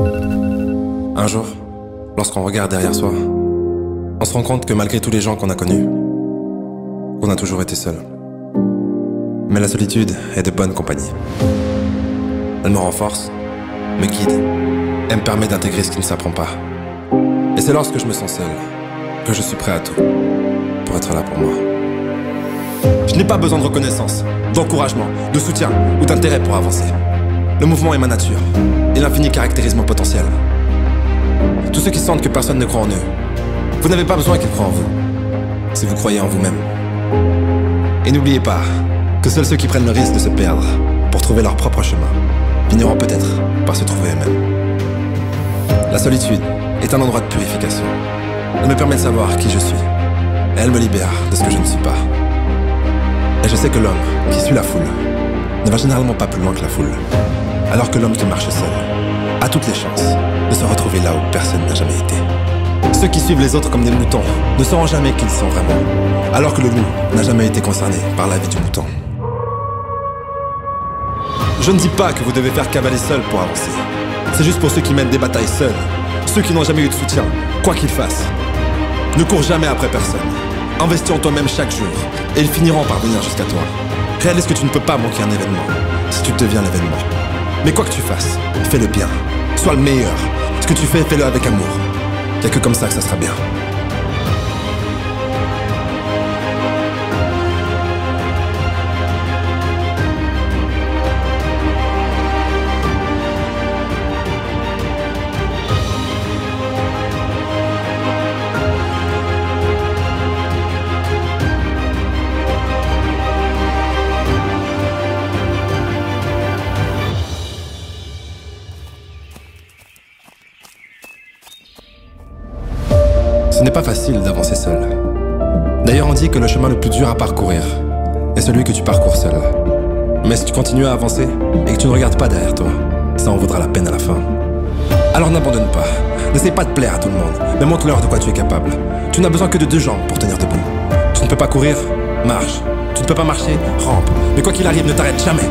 Un jour, lorsqu'on regarde derrière soi, on se rend compte que malgré tous les gens qu'on a connus, on a toujours été seul. Mais la solitude est de bonne compagnie. Elle me renforce, me guide et me permet d'intégrer ce qui ne s'apprend pas. Et c'est lorsque je me sens seul que je suis prêt à tout pour être là pour moi. Je n'ai pas besoin de reconnaissance, d'encouragement, de soutien ou d'intérêt pour avancer. Le mouvement est ma nature et l'infini caractérise mon potentiel. Tous ceux qui sentent que personne ne croit en eux, vous n'avez pas besoin qu'ils croient en vous, si vous croyez en vous-même. Et n'oubliez pas que seuls ceux qui prennent le risque de se perdre pour trouver leur propre chemin finiront peut-être par se trouver eux-mêmes. La solitude est un endroit de purification. Elle me permet de savoir qui je suis. Elle me libère de ce que je ne suis pas. Et je sais que l'homme qui suit la foule ne va généralement pas plus loin que la foule. Alors que l'homme qui marche seul a toutes les chances de se retrouver là où personne n'a jamais été. Ceux qui suivent les autres comme des moutons ne sauront jamais qui ils sont vraiment, alors que le loup n'a jamais été concerné par la vie du mouton. Je ne dis pas que vous devez faire cavaler seul pour avancer. C'est juste pour ceux qui mènent des batailles seuls, ceux qui n'ont jamais eu de soutien, quoi qu'ils fassent. Ne cours jamais après personne. Investis en toi-même chaque jour, et ils finiront par venir jusqu'à toi. Réalise que tu ne peux pas manquer un événement, si tu deviens l'événement. Mais quoi que tu fasses, fais le bien. Sois le meilleur. Ce que tu fais, fais-le avec amour. Y'a que comme ça que ça sera bien. D'avancer seul. D'ailleurs, on dit que le chemin le plus dur à parcourir est celui que tu parcours seul. Mais si tu continues à avancer et que tu ne regardes pas derrière toi, ça en vaudra la peine à la fin. Alors n'abandonne pas. N'essaie pas de plaire à tout le monde, mais montre-leur de quoi tu es capable. Tu n'as besoin que de deux jambes pour tenir debout. Tu ne peux pas courir Marche. Tu ne peux pas marcher Rampe. Mais quoi qu'il arrive, ne t'arrête jamais.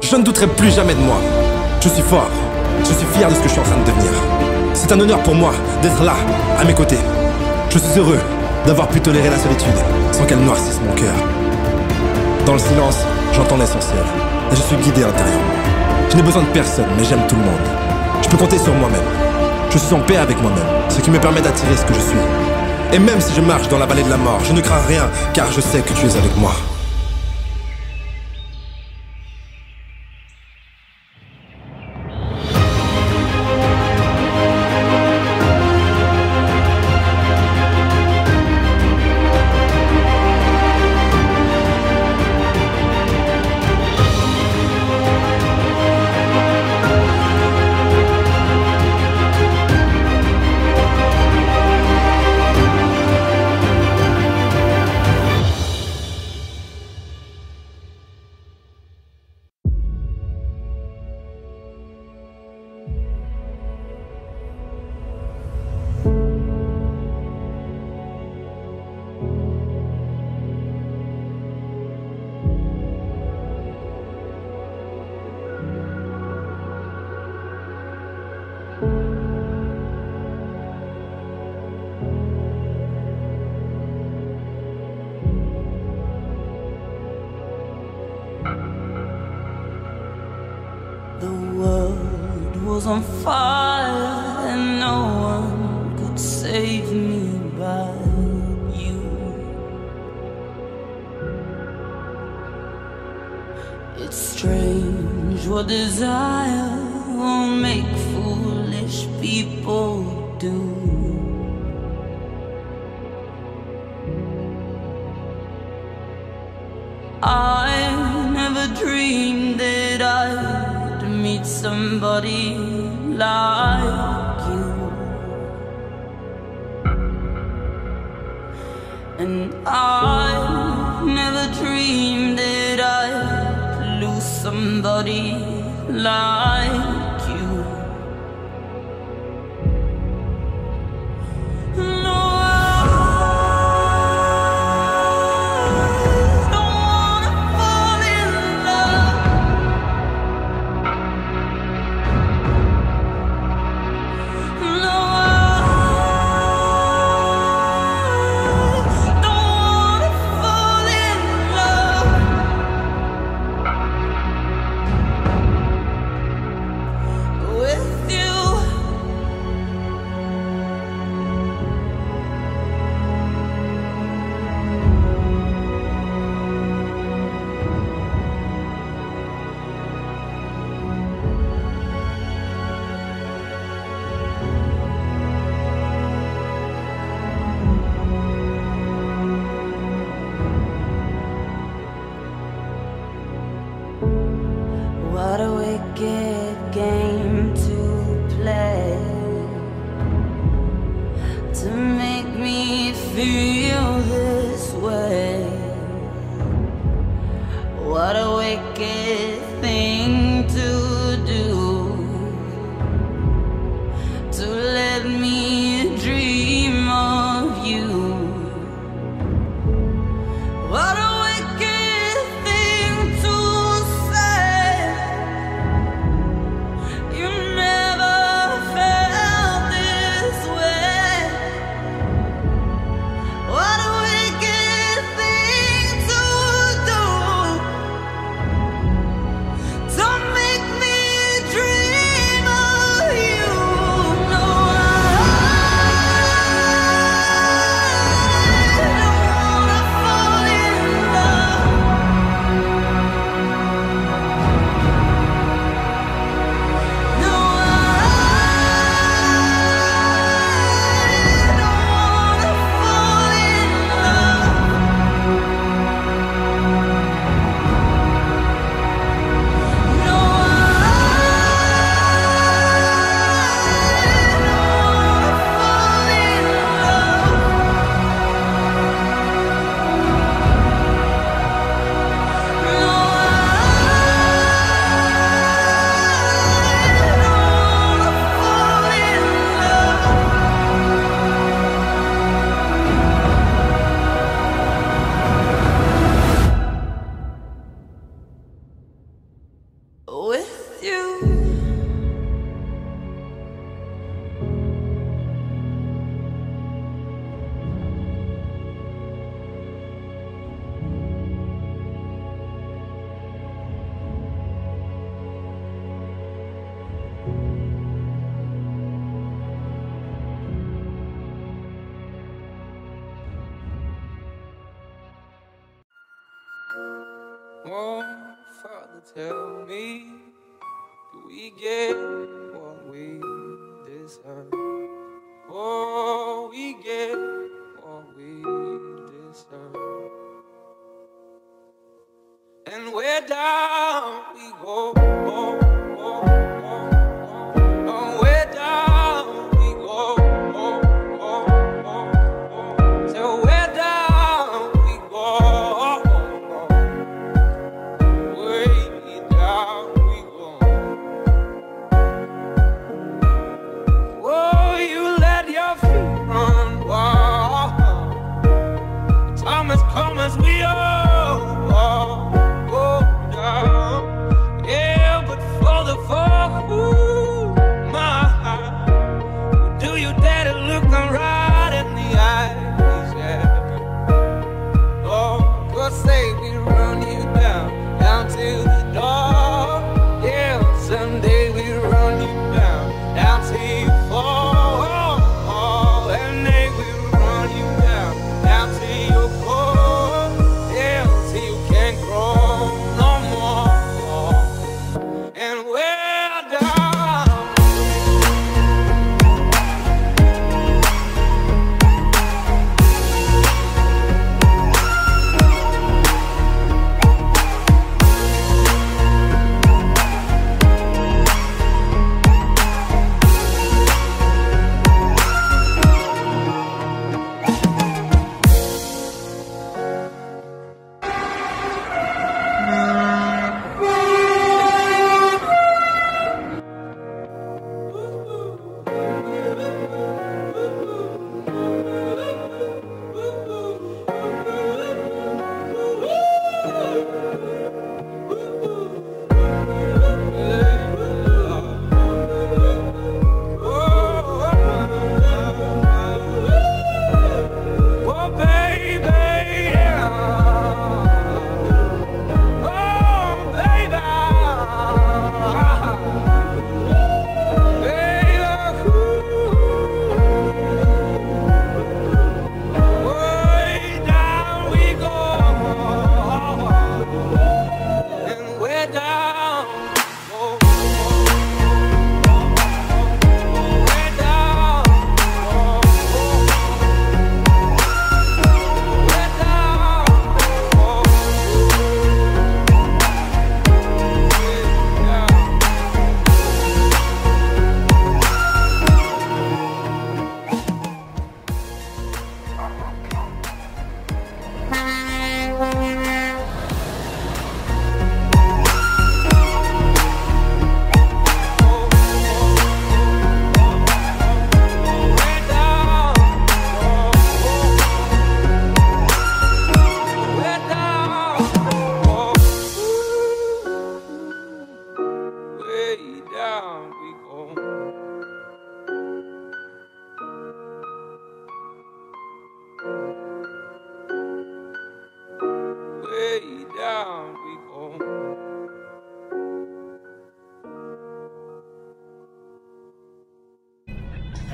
Je ne douterai plus jamais de moi. Je suis fort. Je suis fier de ce que je suis en train de devenir. C'est un honneur pour moi d'être là, à mes côtés. Je suis heureux d'avoir pu tolérer la solitude sans qu'elle noircisse mon cœur. Dans le silence, j'entends l'essentiel et je suis guidé intérieurement. Je n'ai besoin de personne, mais j'aime tout le monde. Je peux compter sur moi-même. Je suis en paix avec moi-même, ce qui me permet d'attirer ce que je suis. Et même si je marche dans la vallée de la mort, je ne crains rien, car je sais que tu es avec moi. Was on fire and no one could save me but you. It's strange what desire will make foolish people do. I never dreamed that I'd somebody like you. And I never dreamed that I'd lose somebody like feel this way. What a wicked tell me, do we get what we deserve? Oh, we get what we deserve. And where down we go. Oh.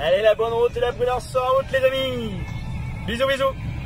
Allez, la bonne route et la prudence en route, les amis. Bisous, bisous.